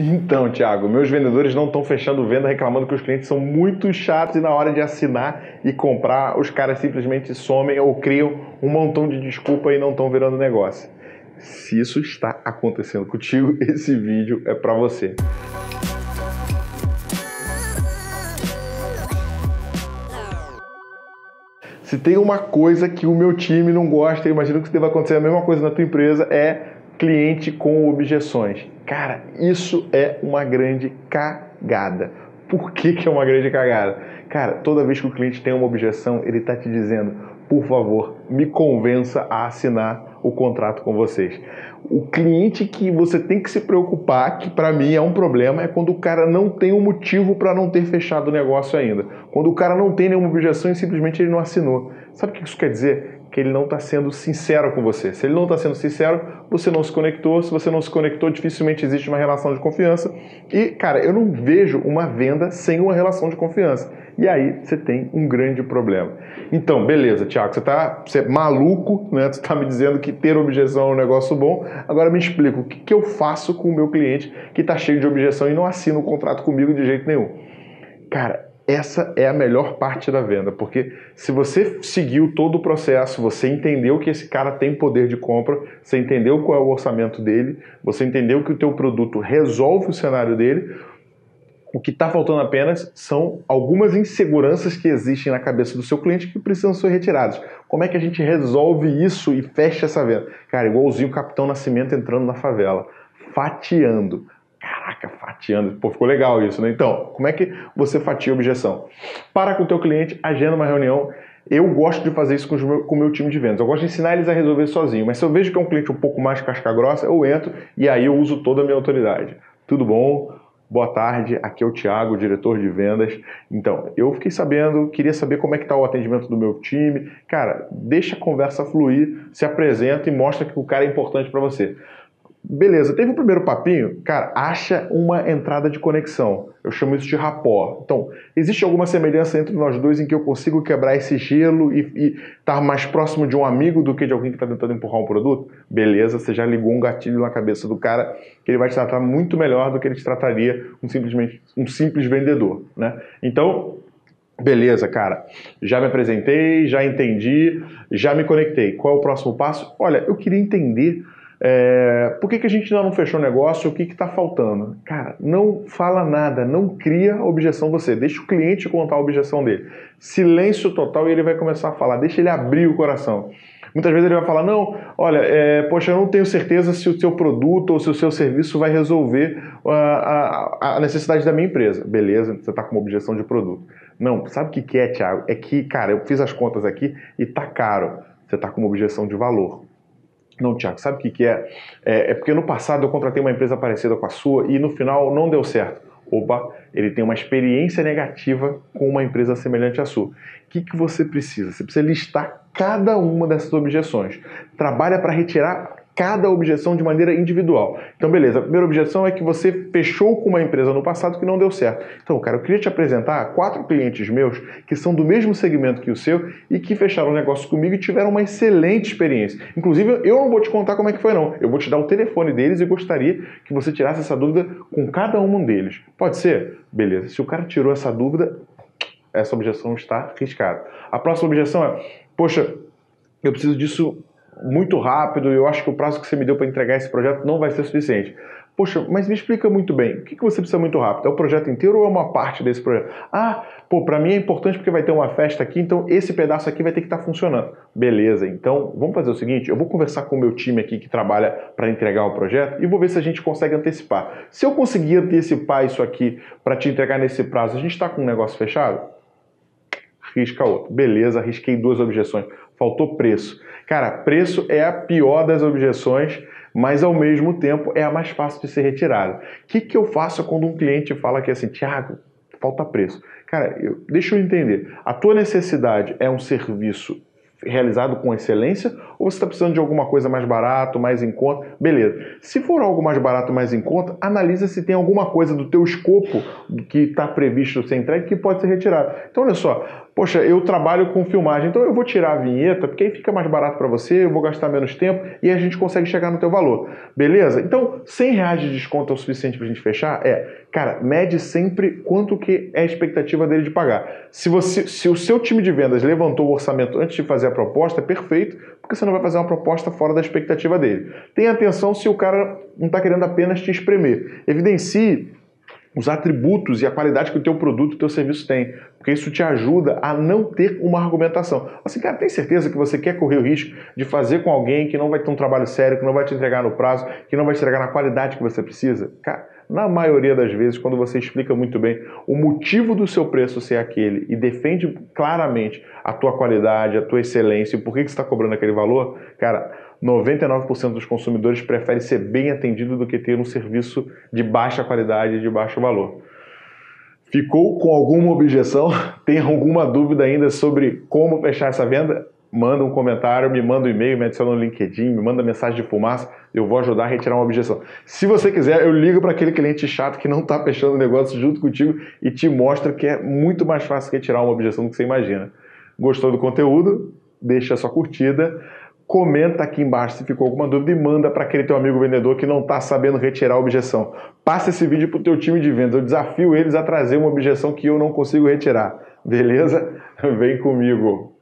Então, Thiago, meus vendedores não estão fechando venda reclamando que os clientes são muito chatos e na hora de assinar e comprar, os caras simplesmente somem ou criam um montão de desculpa e não estão virando negócio. Se isso está acontecendo contigo, esse vídeo é para você. Se tem uma coisa que o meu time não gosta, imagino que deva acontecer a mesma coisa na tua empresa, é cliente com objeções. Cara, isso é uma grande cagada. Por que, que é uma grande cagada? Cara, toda vez que o cliente tem uma objeção, ele está te dizendo, por favor, me convença a assinar o contrato com vocês. O cliente que você tem que se preocupar, que para mim é um problema, é quando o cara não tem um motivo para não ter fechado o negócio ainda. Quando o cara não tem nenhuma objeção e simplesmente ele não assinou. Sabe o que isso quer dizer? Que ele não está sendo sincero com você. Se ele não está sendo sincero, você não se conectou. Se você não se conectou, dificilmente existe uma relação de confiança. E, cara, eu não vejo uma venda sem uma relação de confiança. E aí você tem um grande problema. Então, beleza, Tiago, você está você é maluco, né? Você está me dizendo que ter objeção é um negócio bom. Agora me explica, o que, que eu faço com o meu cliente que está cheio de objeção e não assina o contrato comigo de jeito nenhum? Cara, essa é a melhor parte da venda, porque se você seguiu todo o processo, você entendeu que esse cara tem poder de compra, você entendeu qual é o orçamento dele, você entendeu que o teu produto resolve o cenário dele, o que está faltando apenas são algumas inseguranças que existem na cabeça do seu cliente que precisam ser retiradas. Como é que a gente resolve isso e fecha essa venda? Cara, igualzinho o Capitão Nascimento entrando na favela, fatiando Caraca, fatiando. Pô, ficou legal isso, né? Então, como é que você fatia a objeção? Para com o teu cliente, agenda uma reunião. Eu gosto de fazer isso com, meu, com o meu time de vendas. Eu gosto de ensinar eles a resolver sozinho. Mas se eu vejo que é um cliente um pouco mais casca grossa, eu entro e aí eu uso toda a minha autoridade. Tudo bom? Boa tarde, aqui é o Thiago, diretor de vendas. Então, eu fiquei sabendo, queria saber como é que está o atendimento do meu time. Cara, deixa a conversa fluir, se apresenta e mostra que o cara é importante para você. Beleza, teve o primeiro papinho, cara, acha uma entrada de conexão. Eu chamo isso de rapó. Então, existe alguma semelhança entre nós dois em que eu consigo quebrar esse gelo e estar tá mais próximo de um amigo do que de alguém que está tentando empurrar um produto? Beleza, você já ligou um gatilho na cabeça do cara que ele vai te tratar muito melhor do que ele te trataria um, simplesmente, um simples vendedor, né? Então, Beleza, cara. Já me apresentei, já entendi, já me conectei. Qual é o próximo passo? Olha, eu queria entender é, por que, que a gente ainda não fechou o negócio? O que está faltando? Cara, não fala nada, não cria objeção você. Deixa o cliente contar a objeção dele. Silêncio total e ele vai começar a falar. Deixa ele abrir o coração. Muitas vezes ele vai falar: Não, olha, é, poxa, eu não tenho certeza se o seu produto ou se o seu serviço vai resolver a, a, a necessidade da minha empresa. Beleza, você está com uma objeção de produto. Não, sabe o que, que é, Thiago? É que, cara, eu fiz as contas aqui e tá caro. Você está com uma objeção de valor. Não, Tiago, sabe o que, que é? é? é? porque no passado eu contratei uma empresa parecida com a sua e no final não deu certo. Opa, ele tem uma experiência negativa com uma empresa semelhante à sua. O que, que você precisa? Você precisa listar cada uma dessas objeções. Trabalha para retirar cada objeção de maneira individual. Então, beleza, a primeira objeção é que você fechou com uma empresa no passado que não deu certo. Então, cara, eu queria te apresentar quatro clientes meus que são do mesmo segmento que o seu e que fecharam um negócio comigo e tiveram uma excelente experiência. Inclusive, eu não vou te contar como é que foi, não. Eu vou te dar o telefone deles e gostaria que você tirasse essa dúvida com cada um deles. Pode ser? Beleza. Se o cara tirou essa dúvida, essa objeção está arriscada. A próxima objeção é: poxa, eu preciso disso muito rápido eu acho que o prazo que você me deu para entregar esse projeto não vai ser suficiente. Poxa, mas me explica muito bem, o que, que você precisa muito rápido? É o projeto inteiro ou é uma parte desse projeto? Ah, pô, para mim é importante porque vai ter uma festa aqui, então esse pedaço aqui vai ter que estar tá funcionando. Beleza, então vamos fazer o seguinte, eu vou conversar com o meu time aqui que trabalha para entregar o projeto e vou ver se a gente consegue antecipar. Se eu conseguir antecipar isso aqui para te entregar nesse prazo, a gente está com um negócio fechado? Risca outro. Beleza, risquei duas objeções. Faltou preço. Cara, preço é a pior das objeções, mas ao mesmo tempo é a mais fácil de ser retirada. O que, que eu faço quando um cliente fala que é assim, Tiago, falta preço? Cara, eu, deixa eu entender. A tua necessidade é um serviço realizado com excelência ou você está precisando de alguma coisa mais barato, mais em conta? Beleza. Se for algo mais barato, mais em conta, analisa se tem alguma coisa do teu escopo que está previsto ser entregue que pode ser retirado. Então, olha só, Poxa, eu trabalho com filmagem, então eu vou tirar a vinheta, porque aí fica mais barato para você, eu vou gastar menos tempo e a gente consegue chegar no teu valor. Beleza? Então, 100 reais de desconto é o suficiente para a gente fechar? É. Cara, mede sempre quanto que é a expectativa dele de pagar. Se, você, se o seu time de vendas levantou o orçamento antes de fazer a proposta, é perfeito, porque você não vai fazer uma proposta fora da expectativa dele. Tenha atenção se o cara não está querendo apenas te espremer. Evidencie os atributos e a qualidade que o teu produto, o teu serviço tem, porque isso te ajuda a não ter uma argumentação. Assim, cara, tem certeza que você quer correr o risco de fazer com alguém que não vai ter um trabalho sério, que não vai te entregar no prazo, que não vai te entregar na qualidade que você precisa? Cara, na maioria das vezes, quando você explica muito bem o motivo do seu preço ser aquele e defende claramente a tua qualidade, a tua excelência e por que, você está cobrando aquele valor, cara, 99% dos consumidores preferem ser bem atendido do que ter um serviço de baixa qualidade e de baixo valor. Ficou com alguma objeção? Tem alguma dúvida ainda sobre como fechar essa venda? Manda um comentário, me manda um e-mail, me adiciona no LinkedIn, me manda mensagem de fumaça, eu vou ajudar a retirar uma objeção. Se você quiser, eu ligo para aquele cliente chato que não está fechando o negócio junto contigo e te mostro que é muito mais fácil retirar uma objeção do que você imagina. Gostou do conteúdo? Deixa a sua curtida comenta aqui embaixo se ficou alguma dúvida e manda para aquele teu amigo vendedor que não está sabendo retirar a objeção. Passa esse vídeo para o teu time de vendas. Eu desafio eles a trazer uma objeção que eu não consigo retirar. Beleza? Vem comigo.